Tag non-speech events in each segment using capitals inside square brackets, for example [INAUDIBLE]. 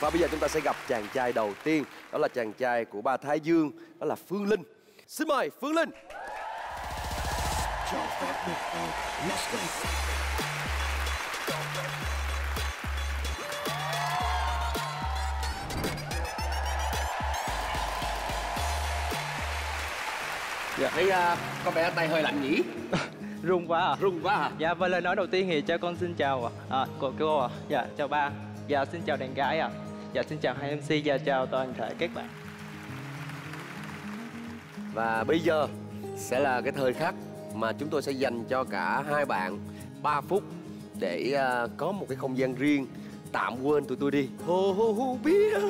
Và bây giờ chúng ta sẽ gặp chàng trai đầu tiên Đó là chàng trai của ba Thái Dương Đó là Phương Linh. Xin mời Phương Linh. Cho phép được tôi Let's go Dạ. Thấy uh, có vẻ tay hơi lạnh nhỉ? run quá à. Run quá à. Dạ và lời nói đầu tiên thì cho con xin chào à, cô cô à. dạ chào ba dạ xin chào đàn gái à dạ xin chào hai mc và chào toàn thể các bạn. Và bây giờ sẽ là cái thời khắc mà chúng tôi sẽ dành cho cả hai bạn 3 phút để uh, có một cái không gian riêng. Tạm quên tụi tôi đi. Hô hô hô biên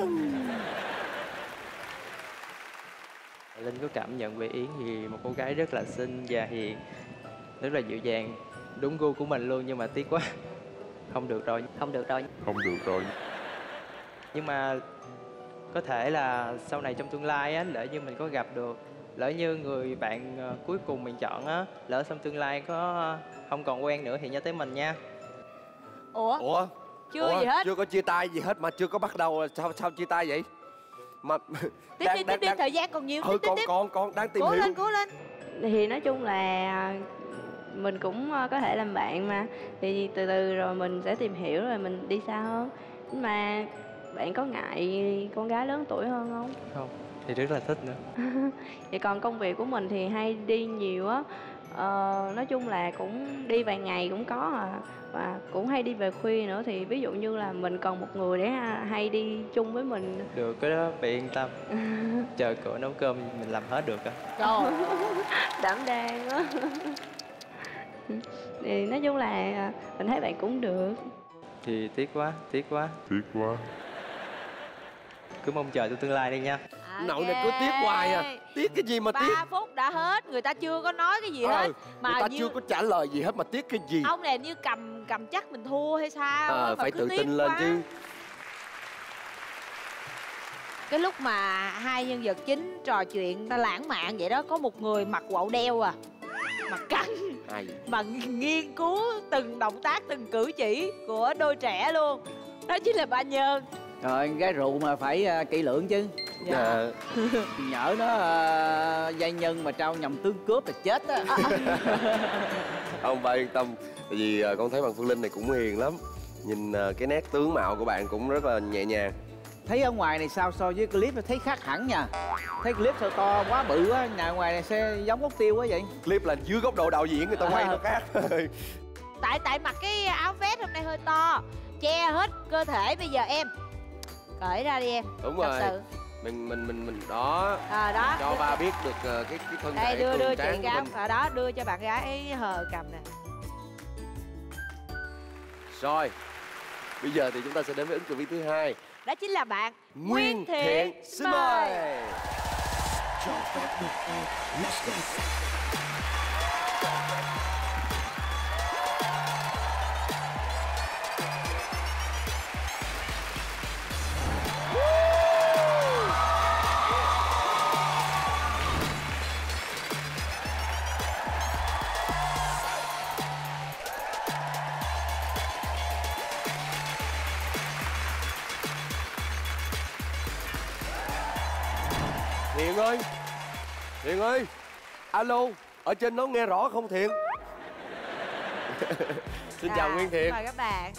Linh có cảm nhận về Yến thì một cô gái rất là xinh và hiền Rất là dịu dàng. Đúng gu của mình luôn nhưng mà tiếc quá Không được rồi Không được rồi. Không được rồi. Nhưng mà có thể là sau này trong tương lai á, lỡ như mình có gặp được lỡ như người bạn ờ, cuối cùng mình chọn á lỡ trong tương lai có không còn quen nữa thì nhớ tới mình nha. Ủa? Ủa? Chưa ủa? gì hết. Chưa có chia tay gì hết mà chưa có bắt đầu sao sao chia tay vậy? Mà [LAUGHS] tiếp đang, đi tiếp đi thời gian còn nhiều. Ừ, tiếp, còn tiếp. còn còn đang tìm cố hiểu. lên cố lên. Thì nói chung là mình cũng ờ, có thể làm bạn mà. Thì từ từ rồi mình sẽ tìm hiểu rồi mình đi xa hơn. Nhưng mà bạn có ngại con gái lớn tuổi hơn không? Không thì rất là thích nữa. [LAUGHS] Vậy còn công việc của mình thì hay đi nhiều á. Ờ, nói chung là cũng đi vài ngày cũng có à. Và cũng hay đi về khuya nữa. Thì ví dụ như là mình cần một người để hay đi chung với mình. Được cái đó bị yên tâm. [LAUGHS] Chờ cửa nấu cơm mình làm hết được á. Trời. [LAUGHS] Đảm đang á thì nói chung là mình thấy bạn cũng được. Thì tiếc quá tiếc quá. Tiếc quá. Cứ mong chờ cho tương lai đi nha. Okay. nội này cứ tiếc hoài à. Tiếc cái gì mà ba tiếc? phút đã hết người ta chưa có nói cái gì ờ, hết. mà người ta như... chưa có trả lời gì hết mà tiếc cái gì? Ông này như cầm cầm chắc mình thua hay sao? À, phải tự tin lên quá. chứ. Cái lúc mà hai nhân vật chính trò chuyện ta lãng mạn vậy đó có một người mặc quậu đeo à mặt căng. Ai? mà nghiên cứu từng động tác từng cử chỉ của đôi trẻ luôn. Đó chính là ba nhơn. Rồi gái rượu mà phải uh, kỹ lưỡng chứ. Dạ. [LAUGHS] Nhỡ nó uh, giai nhân mà trao nhầm tương cướp là chết á. [LAUGHS] Không ba yên tâm. Tại vì uh, con thấy bạn phương linh này cũng hiền lắm. Nhìn uh, cái nét tướng mạo của bạn cũng rất là nhẹ nhàng thấy ở ngoài này sao so với clip thấy khác hẳn nha. Thấy clip sao to quá bự á nhà ngoài này sẽ giống gốc tiêu quá vậy? Clip là dưới góc độ đạo diễn người ta quay à. nó khác. [LAUGHS] Tại tại mặc cái áo vest hôm nay hơi to che hết cơ thể bây giờ em. Cởi ra đi em đúng Thật rồi. sự. mình mình mình mình đó. À, đó. Cho ba biết được uh, cái cái thân đây thể đưa đưa chị áo ở đó đưa cho bạn gái hờ cầm nè. Rồi. Bây giờ thì chúng ta sẽ đến với ứng cử viên thứ hai đó chính là bạn Nguyên, Thiện, xin mời. Cho phép được tôi let's go Thiện ơi Alo Ở trên nó nghe rõ không Thiện? [LAUGHS] Xin chào Nguyên Thiện. Mời các bạn.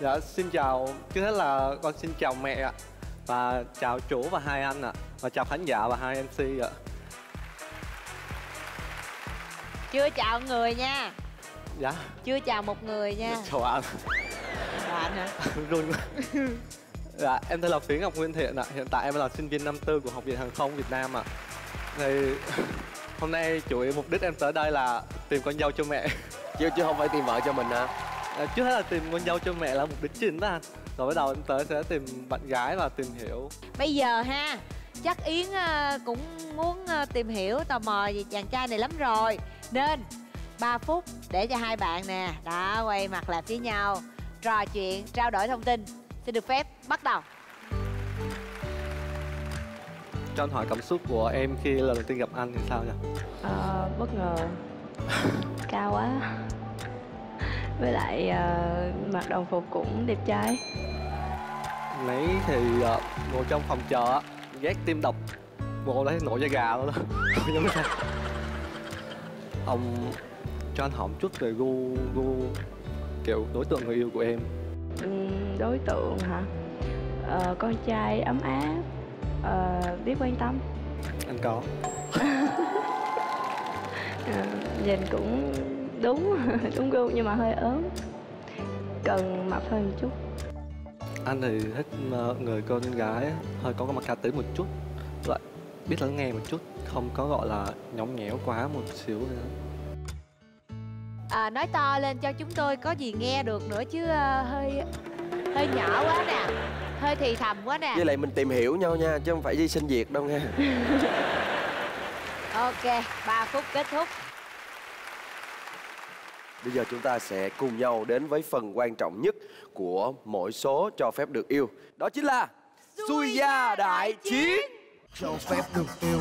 Dạ xin chào. Trước hết là con xin chào mẹ ạ. Và chào chủ và hai anh ạ. Và chào khán giả và hai MC ạ. Chưa chào người nha. Dạ. Chưa chào một người nha. [LAUGHS] Chào anh. Chào anh hả? [LAUGHS] Run quá. Dạ, em tên là Phí Ngọc Nguyên Thiện ạ. Hiện tại em là sinh viên năm tư của Học viện Hàng không Việt Nam ạ. Thì [LAUGHS] hôm nay chủ yếu mục đích em tới đây là tìm con dâu cho mẹ. [LAUGHS] Chứ chứ không phải tìm vợ cho mình hả? À, trước hết là tìm con dâu cho mẹ là mục đích chính đó anh. Rồi bắt đầu em tới sẽ tìm bạn gái và tìm hiểu. Bây giờ ha, chắc Yến ờ, cũng muốn ờ, tìm hiểu tò mò về chàng trai này lắm rồi. Nên 3 phút để cho hai bạn nè, đã quay mặt lại với nhau, trò chuyện, trao đổi thông tin Xin được phép bắt đầu Cho anh hỏi cảm xúc của em khi lần đầu tiên gặp anh thì sao nhỉ? Ờ, bất ngờ. [LAUGHS] Cao quá. Với lại uh, mặc đồng phục cũng đẹp trai. Ấy thì ờ, ngồi trong phòng chờ á ghét tim đập. Ngồi đấy nổi da gà luôn đó [LAUGHS] ông cho anh hỏi một chút về gu gu kiểu đối tượng người yêu của em. Ừm, đối tượng hả? Ờ, con trai ấm áp ờ, biết quan tâm. Anh có. [LAUGHS] Ờ, nhìn cũng đúng [LAUGHS] đúng gu nhưng mà hơi ốm cần mập hơn một chút. Anh thì thích người con gái hơi có cái mặt cá tính một chút. Lại biết lắng nghe một chút không có gọi là nhõng nhẽo quá một xíu nữa. À, nói to lên cho chúng tôi có gì nghe được nữa chứ ờ, hơi hơi nhỏ quá nè hơi thì thầm quá nè. Với lại mình tìm hiểu nhau nha chứ không phải đi sinh việc đâu nha [LAUGHS] ok 3 phút kết thúc. Bây giờ chúng ta sẽ cùng nhau đến với phần quan trọng nhất của mỗi số cho phép được yêu. Đó chính là xui gia đại chiến. Cho phép được yêu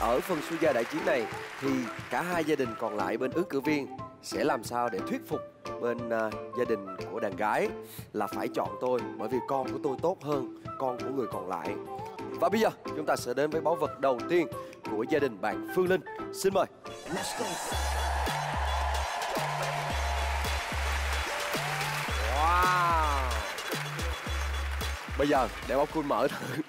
ở phần suy gia đại chiến này thì cả hai gia đình còn lại bên ứng cử viên sẽ làm sao để thuyết phục bên uh, gia đình của đàn gái là phải chọn tôi bởi vì con của tôi tốt hơn con của người còn lại. Và bây giờ chúng ta sẽ đến với báu vật đầu tiên của gia đình bạn Phương Linh. Xin mời. Let's go. Wow. Bây giờ để bóng khuôn mở thử.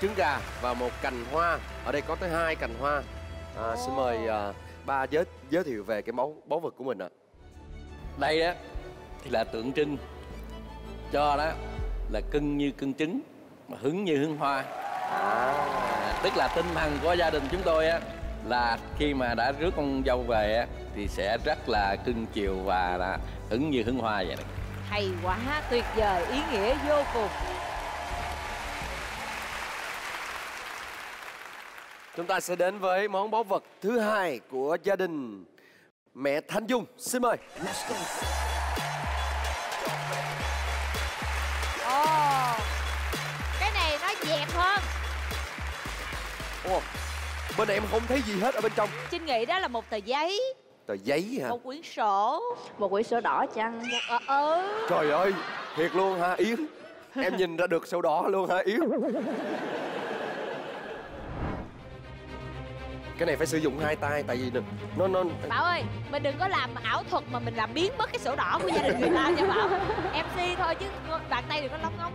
Trứng gà và một cành hoa. Ở đây có tới hai cành hoa. À, xin mời à, ba giới giới thiệu về cái báu báu vật của mình ạ. Đây á thì là tượng trưng cho đó là cưng như cưng trứng mà hứng như hứng hoa. À, tức là tinh thần của gia đình chúng tôi á là khi mà đã rước con dâu về á thì sẽ rất là cưng chiều và là hứng như hứng hoa vậy đó. hay quá tuyệt vời ý nghĩa vô cùng chúng ta sẽ đến với món báu vật thứ hai của gia đình mẹ Thanh Dung. Xin mời. Let's go ồ cái này nó dẹp hơn. Ồ, bên em không thấy gì hết ở bên trong. Trinh nghĩ đó là một tờ giấy. Tờ giấy hả? Một quyển sổ. Một quyển sổ đỏ chăng? Một ờ ừ. Trời ơi thiệt luôn hả? Yến em nhìn ra được sổ đỏ luôn hả? Yến cái này phải sử dụng hai tay tại vì nó nó bảo ơi mình đừng có làm ảo thuật mà mình làm biến mất cái sổ đỏ của gia đình người ta nha bảo. Mc thôi chứ bàn tay đừng có lóng ngóng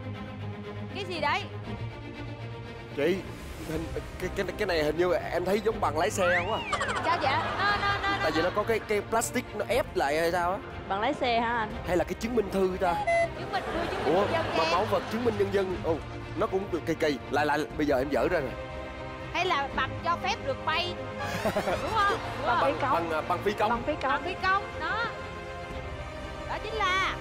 cái gì đấy? Chị hình, cái, cái cái này hình như em thấy giống bằng lái xe quá. Sao vậy? Nó nó nó, nó tại vì nó có cái cái plastic nó ép lại hay sao á. Bằng lái xe hả anh? Hay là cái chứng minh thư ta? Chứng minh đưa chứng minh ủa nhân dân mà mẫu vật chứng minh nhân dân ồ nó cũng được kỳ kỳ. Lại lại bây giờ em dở ra rồi hay là bằng cho phép được bay. [LAUGHS] Đúng không? Đúng không? bằng bằng à, bằng phi công. Bằng phi công. Bằng phi công đó. Đó chính là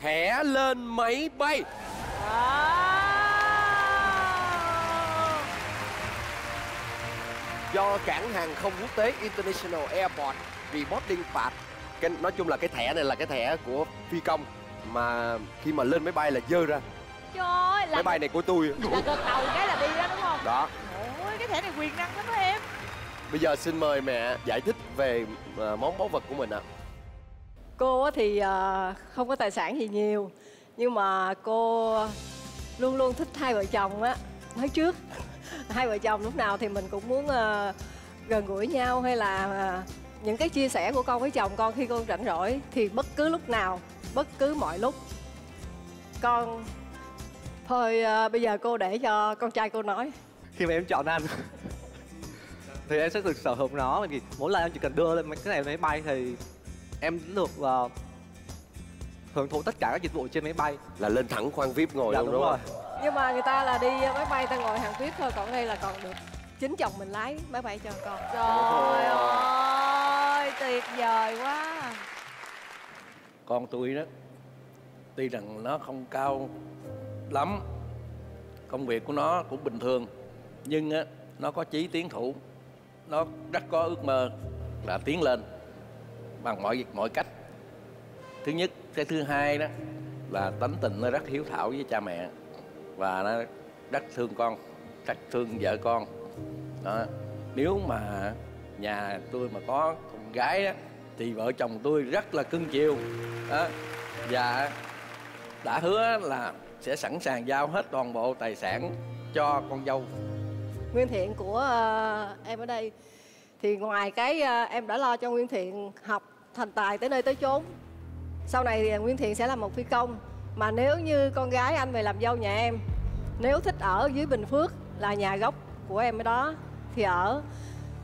thẻ lên máy bay. Đó. do cảng hàng không quốc tế International Airport reboarding pass cái nói chung là cái thẻ này là cái thẻ của phi công. Mà khi mà lên máy bay là dơ ra. Trời ơi là máy bay này của tôi. là gật đầu cái là đi đó đúng không? Đó. Ôi cái thẻ này quyền năng lắm đó em. Bây giờ xin mời mẹ giải thích về à, món báu vật của mình ạ. Cô á thì à, không có tài sản gì nhiều nhưng mà cô luôn luôn thích hai vợ chồng á. Nói trước [LAUGHS] hai vợ chồng lúc nào thì mình cũng muốn à, gần gũi nhau hay là à, những cái chia sẻ của con với chồng con khi con rảnh rỗi thì bất cứ lúc nào bất cứ mọi lúc. Con thôi à, bây giờ cô để cho con trai cô nói. Khi mà em chọn anh [LAUGHS] thì em sẽ được sở hữu nó bởi vì mỗi lần em chỉ cần đưa lên mấy cái này máy bay thì em được uh, hưởng thụ tất cả các dịch vụ trên máy bay. Là lên thẳng khoang vip ngồi dạ luôn đúng đúng rồi. Không nhưng mà người ta là đi máy bay ta ngồi hàng VIP thôi còn đây là còn được chính chồng mình lái máy bay cho con. Trời ơi tuyệt vời quá. Con tôi đó, tuy rằng nó không cao lắm, công việc của nó cũng bình thường, nhưng á, nó có chí tiến thủ, nó rất có ước mơ là tiến lên bằng mọi việc, mọi cách. Thứ nhất, cái thứ hai đó là tánh tình nó rất hiếu thảo với cha mẹ và nó rất thương con, rất thương vợ con. Đó, nếu mà nhà tôi mà có con gái đó thì vợ chồng tôi rất là cưng chiều. Đó. Và đã hứa là sẽ sẵn sàng giao hết toàn bộ tài sản cho con dâu. Nguyên Thiện của uh, em ở đây thì ngoài cái uh, em đã lo cho Nguyên Thiện học thành tài tới nơi tới chốn sau này thì Nguyên Thiện sẽ là một phi công. Mà nếu như con gái anh về làm dâu nhà em nếu thích ở dưới Bình Phước là nhà gốc của em ở đó thì ở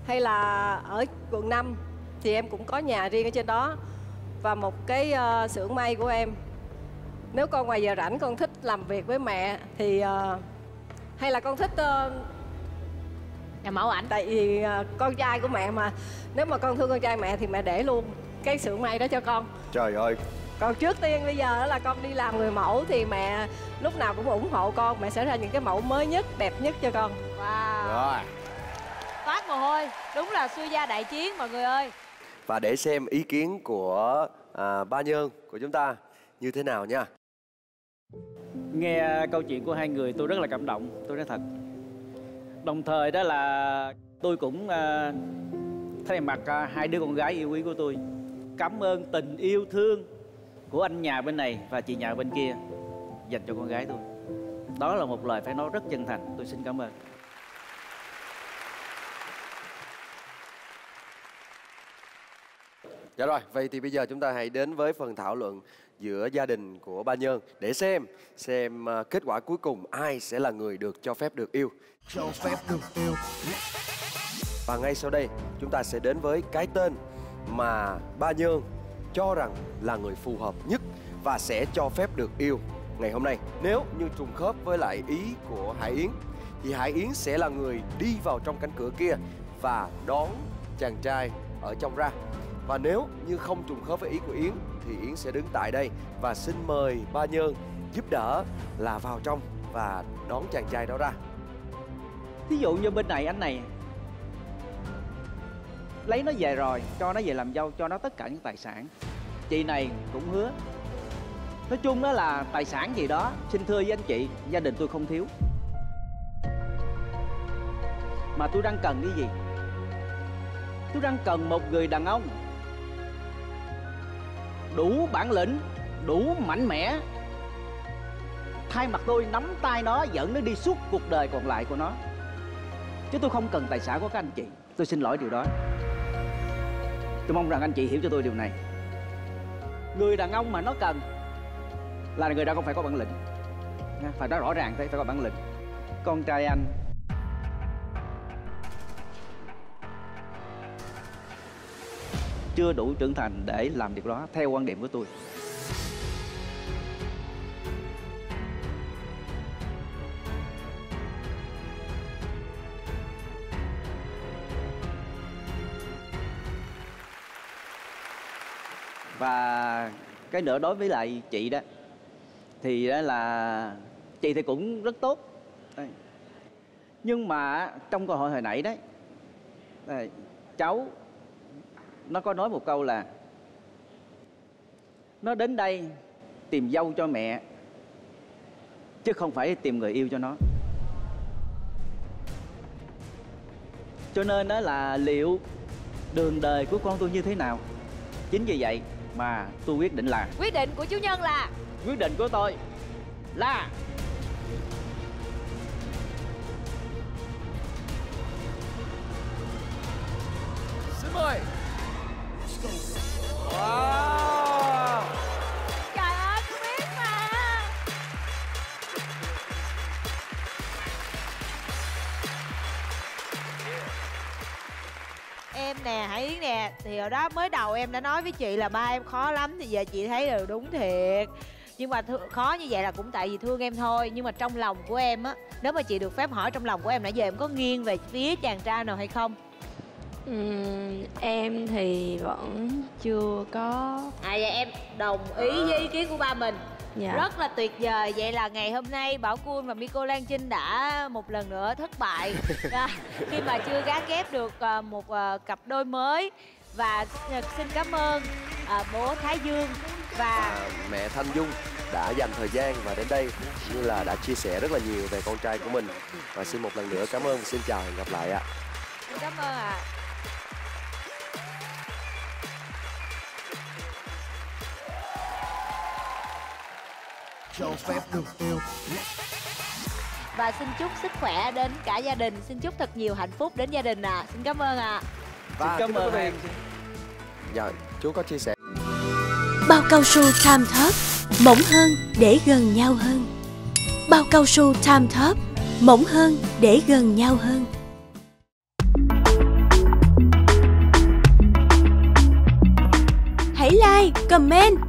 hay là ở quận 5 thì em cũng có nhà riêng ở trên đó. Và một cái ờ, xưởng may của em. Nếu con ngoài giờ rảnh con thích làm việc với mẹ thì ờ, hay là con thích ờ, nhà mẫu ảnh. tại vì ờ, con trai của mẹ mà. Nếu mà con thương con trai mẹ thì mẹ để luôn cái xưởng may đó cho con. Trời ơi. Còn trước tiên bây giờ đó là con đi làm người mẫu thì mẹ lúc nào cũng ủng hộ con. Mẹ sẽ ra những cái mẫu mới nhất đẹp nhất cho con. Wow. Rồi. Toát mồ hôi. Đúng là xuôi gia đại chiến mọi người ơi và để xem ý kiến của à, ba nhân của chúng ta như thế nào nha. Nghe câu chuyện của hai người tôi rất là cảm động tôi nói thật. Đồng thời đó là tôi cũng à, thay mặt à, hai đứa con gái yêu quý của tôi cảm ơn tình yêu thương của anh nhà bên này và chị nhà bên kia dành cho con gái tôi. Đó là một lời phải nói rất chân thành tôi xin cảm ơn. Dạ rồi, vậy thì bây giờ chúng ta hãy đến với phần thảo luận giữa gia đình của ba nhân để xem xem à, kết quả cuối cùng ai sẽ là người được cho phép được yêu. cho phép được yêu Và ngay sau đây chúng ta sẽ đến với cái tên mà ba nhân cho rằng là người phù hợp nhất và sẽ cho phép được yêu ngày hôm nay. Nếu như trùng khớp với lại ý của Hải Yến thì Hải Yến sẽ là người đi vào trong cánh cửa kia và đón chàng trai ở trong ra. Và nếu như không trùng khớp với ý của Yến, thì Yến sẽ đứng tại đây và xin mời ba Nhơn giúp đỡ là vào trong và đón chàng trai đó ra. thí dụ như bên này, anh này lấy nó về rồi, cho nó về làm dâu, cho nó tất cả những tài sản. Chị này cũng hứa. Nói chung đó là tài sản gì đó, xin thưa với anh chị, gia đình tôi không thiếu. Mà tôi đang cần cái gì? Tôi đang cần một người đàn ông đủ bản lĩnh, đủ mạnh mẽ. Thay mặt tôi nắm tay nó, dẫn nó đi suốt cuộc đời còn lại của nó. Chứ tôi không cần tài sản của các anh chị. Tôi xin lỗi điều đó. Tôi mong rằng anh chị hiểu cho tôi điều này. Người đàn ông mà nó cần là người đàn ông phải có bản lĩnh. Phải nói rõ ràng thế, phải có bản lĩnh. Con trai anh chưa đủ trưởng thành để làm việc đó theo quan điểm của tôi và cái nữa đối với lại chị đó thì đó là chị thì cũng rất tốt Đây. nhưng mà trong câu hỏi hồi nãy đấy đây, cháu nó có nói một câu là nó đến đây tìm dâu cho mẹ chứ không phải tìm người yêu cho nó. Cho nên đó là liệu đường đời của con tôi như thế nào? Chính vì vậy mà tôi quyết định là quyết định của chủ nhân là quyết định của tôi là em nè hải yến nè. Thì hồi đó mới đầu em đã nói với chị là ba em khó lắm thì giờ chị thấy là đúng thiệt. Nhưng mà khó như vậy là cũng tại vì thương em thôi. Nhưng mà trong lòng của em á nếu mà chị được phép hỏi trong lòng của em nãy giờ em có nghiêng về phía chàng trai nào hay không? Ừm, em thì vẫn chưa có. À vậy em đồng ý với ý kiến của ba mình dạ. Rất là tuyệt vời. Vậy là ngày hôm nay Bảo Quân và Miko Lan Trinh đã một lần nữa thất bại. Và [LAUGHS] Khi mà chưa gác ghép được à, một à, cặp đôi mới. Và à, xin cảm ơn à, bố Thái Dương Và à, mẹ Thanh Dung đã dành thời gian và đến đây như là đã chia sẻ rất là nhiều về con trai của mình. Và xin một lần nữa cảm ơn và xin chào hẹn gặp lại ạ. Cảm ơn ạ cho phép được yêu. Và xin chúc sức khỏe đến cả gia đình. Xin chúc thật nhiều hạnh phúc đến gia đình ạ. Xin cảm ơn ạ. Và cảm ơn em. Dạ chú có chia sẻ. Bao cao su Time Top mỏng hơn để gần nhau hơn. Bao cao su Time Top mỏng hơn để gần nhau hơn. Hãy like, comment,